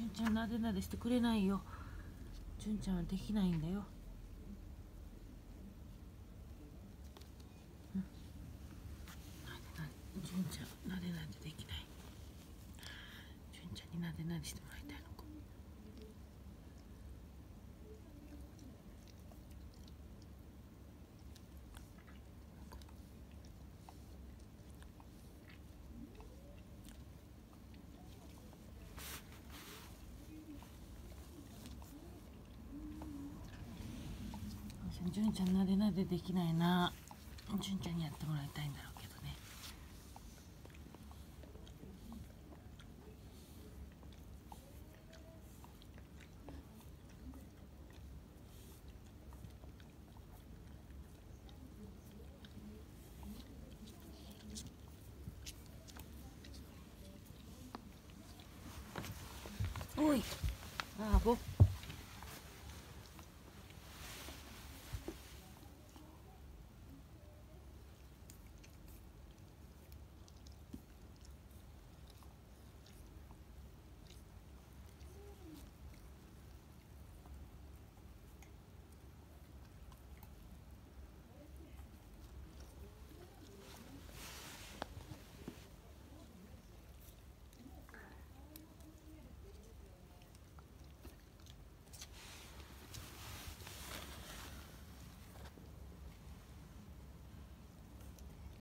んちゃんなでなでしてくれないよ。純ちゃんはできないんだよ。うん。なでなで純ちゃんなでなでできない？純ちゃんになでなでしてもらいたい。純ちゃんなでなでできないな。純ちゃんにやってもらいたいんだろうけどね。おい。ああぼ。